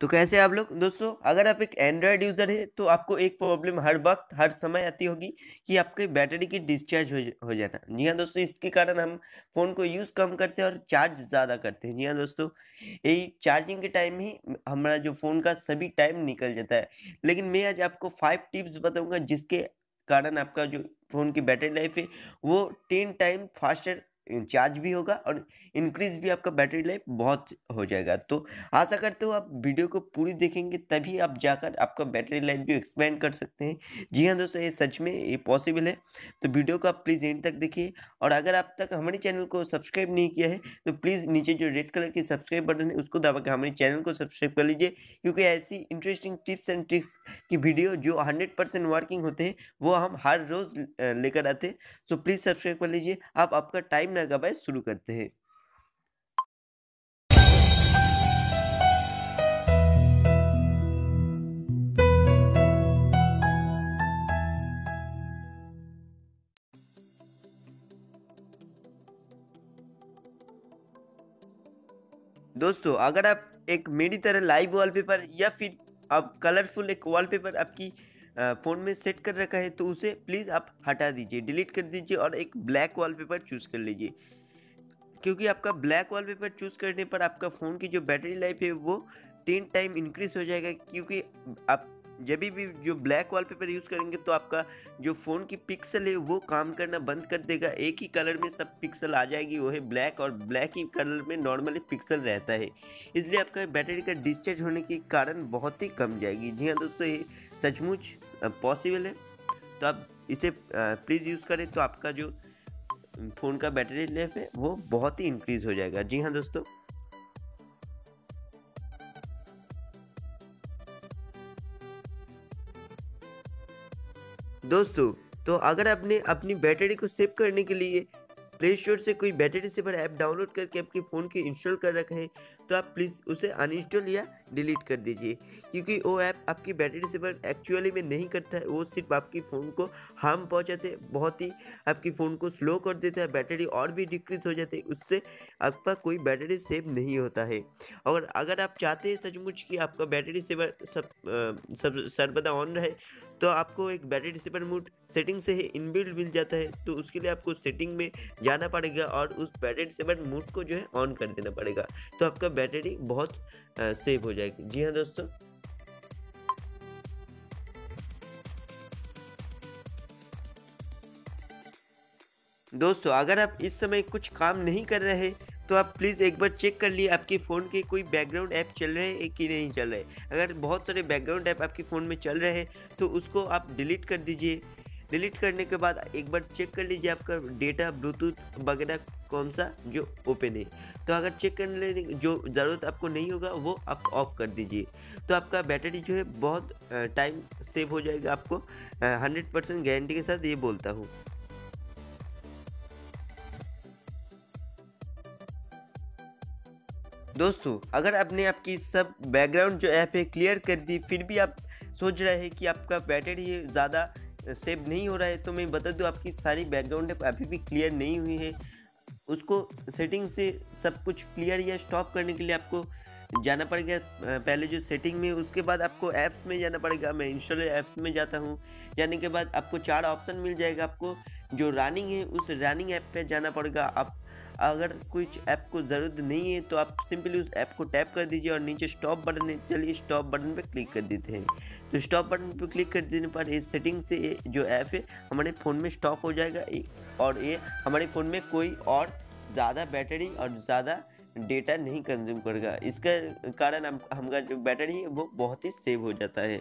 तो कैसे आप लोग? दोस्तों, अगर आप एक एंड्रॉयड यूज़र है तो आपको एक प्रॉब्लम हर वक्त, हर समय आती होगी कि आपके बैटरी की डिस्चार्ज हो हो जाना। जी हाँ दोस्तों, इसके कारण हम फ़ोन को यूज़ कम करते हैं और चार्ज ज़्यादा करते हैं। जी हाँ दोस्तों यही चार्जिंग के टाइम ही हमारा जो फ़ोन का सभी टाइम निकल जाता है। लेकिन मैं आज आपको फाइव टिप्स बताऊँगा जिसके कारण आपका जो फ़ोन की बैटरी लाइफ है, वो टेन टाइम फास्टर चार्ज भी होगा और इंक्रीज भी आपका बैटरी लाइफ बहुत हो जाएगा। तो आशा करते हो आप वीडियो को पूरी देखेंगे, तभी आप जाकर आपका बैटरी लाइफ भी एक्सपेंड कर सकते हैं। जी हाँ दोस्तों, ये सच में ये पॉसिबल है। तो वीडियो को आप प्लीज़ एंड तक देखिए और अगर आप तक हमारे चैनल को सब्सक्राइब नहीं किया है तो प्लीज़ नीचे जो रेड कलर की सब्सक्राइब बटन है, उसको दबा के हमारे चैनल को सब्सक्राइब कर लीजिए। क्योंकि ऐसी इंटरेस्टिंग टिप्स एंड ट्रिक्स की वीडियो जो हंड्रेड परसेंट वर्किंग होते हैं, वो हम हर रोज़ लेकर आते हैं। सो प्लीज़ सब्सक्राइब कर लीजिए। आप, आपका टाइम ना गवाए शुरू करते हैं। दोस्तों, अगर आप एक मेरी तरह लाइव वॉलपेपर या फिर आप कलरफुल एक वॉलपेपर आपकी फ़ोन में सेट कर रखा है तो उसे प्लीज़ आप हटा दीजिए, डिलीट कर दीजिए और एक ब्लैक वॉलपेपर चूज़ कर लीजिए। क्योंकि आपका ब्लैक वॉलपेपर चूज़ करने पर आपका फ़ोन की जो बैटरी लाइफ है, वो टेन टाइम इंक्रीज़ हो जाएगा, क्योंकि आप जब भी जो ब्लैक वॉलपेपर यूज़ करेंगे तो आपका जो फ़ोन की पिक्सल है, वो काम करना बंद कर देगा। एक ही कलर में सब पिक्सल आ जाएगी, वो है ब्लैक और ब्लैक ही कलर में नॉर्मली पिक्सल रहता है। इसलिए आपका बैटरी का डिस्चार्ज होने के कारण बहुत ही कम जाएगी। जी हाँ दोस्तों, ये सचमुच पॉसिबल है। तो आप इसे प्लीज़ यूज़ करें तो आपका जो फ़ोन का बैटरी लाइफ है, वो बहुत ही इंक्रीज़ हो जाएगा। जी हाँ दोस्तों। दोस्तों तो अगर आपने अपनी बैटरी को सेव करने के लिए प्ले स्टोर से कोई बैटरी सेवर ऐप डाउनलोड करके आपके फ़ोन के इंस्टॉल कर रखे हैं तो आप प्लीज़ उसे अनइंस्टॉल या डिलीट कर दीजिए। क्योंकि वो ऐप आपकी बैटरी सेवर एक्चुअली में नहीं करता है, वो सिर्फ़ आपकी फ़ोन को हार्म पहुंचाते बहुत ही आपकी फ़ोन को स्लो कर देता है, बैटरी और भी डिक्रीज हो जाती है, उससे आपका कोई बैटरी सेव नहीं होता है। और अगर आप चाहते हैं सचमुच कि आपका बैटरी सेवर सब सर्वदा ऑन रहे तो आपको एक बैटरी रिसीवर मोड सेटिंग से ही इनबिल्ड मिल जाता है। तो उसके लिए आपको सेटिंग में जाना पड़ेगा और उस बैटरी रिसीवर मोड को जो है ऑन कर देना पड़ेगा। तो आपका बैटरी बहुत सेव हो जाएगी। जी हाँ दोस्तों। दोस्तों, अगर आप इस समय कुछ काम नहीं कर रहे तो आप प्लीज़ एक बार चेक कर लिए आपके फ़ोन के कोई बैकग्राउंड ऐप चल रहे हैं कि नहीं चल रहे अगर बहुत सारे बैकग्राउंड ऐप आपके फ़ोन में चल रहे हैं तो उसको आप डिलीट कर दीजिए। डिलीट करने के बाद एक बार चेक कर लीजिए आपका डेटा ब्लूटूथ वगैरह कौन सा जो ओपन है। तो अगर चेक करने जो ज़रूरत आपको नहीं होगा, वो आप ऑफ़ कर दीजिए। तो आपका बैटरी जो है बहुत टाइम सेव हो जाएगा आपको। हंड्रेड परसेंट गारंटी के साथ ये बोलता हूँ। दोस्तों, अगर आपने आपकी सब बैकग्राउंड जो ऐप है क्लियर कर दी, फिर भी आप सोच रहे हैं कि आपका बैटरी ज़्यादा सेव नहीं हो रहा है तो मैं बता दूँ आपकी सारी बैकग्राउंड ऐप अभी भी क्लियर नहीं हुई है। उसको सेटिंग से सब कुछ क्लियर या स्टॉप करने के लिए आपको जाना पड़ेगा पहले जो सेटिंग में, उसके बाद आपको ऐप्स में जाना पड़ेगा। मैं इंस्टॉलर ऐप्स में जाता हूँ, जाने के बाद आपको चार ऑप्शन मिल जाएगा आपको। जो रनिंग है, उस रनिंग ऐप पे जाना पड़ेगा। आप अगर कुछ ऐप को ज़रूरत नहीं है तो आप सिंपली उस ऐप को टैप कर दीजिए और नीचे स्टॉप बटन है, चलिए स्टॉप बटन पर क्लिक कर देते हैं। तो स्टॉप बटन पर क्लिक कर देने पर इस सेटिंग से जो ऐप है, हमारे फ़ोन में स्टॉप हो जाएगा। और ये हमारे फ़ोन में कोई और ज़्यादा बैटरी और ज़्यादा डेटा नहीं कंज्यूम करेगा। इसका कारण हम हमारा जो बैटरी है, वो बहुत ही सेव हो जाता है।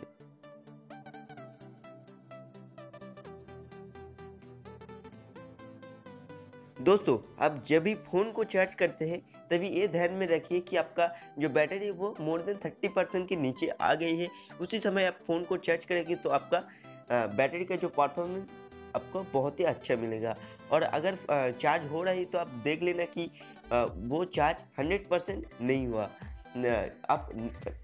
दोस्तों, आप जब भी फ़ोन को चार्ज करते हैं, तभी ये ध्यान में रखिए कि आपका जो बैटरी है वो मोर देन थर्टी परसेंट के नीचे आ गई है। उसी समय आप फ़ोन को चार्ज करेंगे तो आपका बैटरी का जो परफॉर्मेंस आपको बहुत ही अच्छा मिलेगा। और अगर चार्ज हो रहा है तो आप देख लेना कि वो चार्ज हंड्रेड परसेंट नहीं हुआ। आप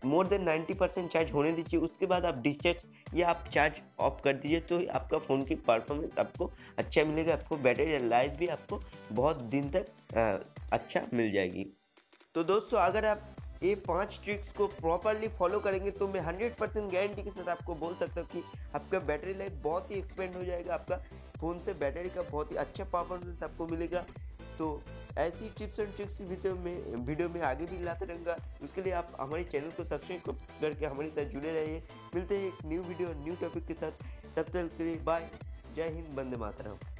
more than ninety percent charge होने दीजिए, उसके बाद आप डिस्चार्ज या आप चार्ज ऑफ़ कर दीजिए तो आपका फ़ोन की परफॉर्मेंस आपको अच्छा मिलेगा, आपको बैटरी लाइफ भी आपको बहुत दिन तक अच्छा मिल जाएगी। तो दोस्तों, अगर आप ये पाँच ट्रिक्स को प्रॉपरली फॉलो करेंगे तो मैं हंड्रेड परसेंट गारंटी के साथ आपको बोल सकता हूँ कि आपका बैटरी लाइफ बहुत ही एक्सपेंड हो जाएगा, आपका फ़ोन से बैटरी का बहुत ही अच्छा परफॉर्मेंस आपको मिलेगा। तो ऐसी टिप्स एंड ट्रिक्स वीडियो में वीडियो में आगे भी लाते रहूँगा। उसके लिए आप हमारे चैनल को सब्सक्राइब करके हमारे साथ जुड़े रहिए। मिलते हैं एक न्यू वीडियो न्यू टॉपिक के साथ। तब तक के लिए बाय जय हिंद बंदे मातरम।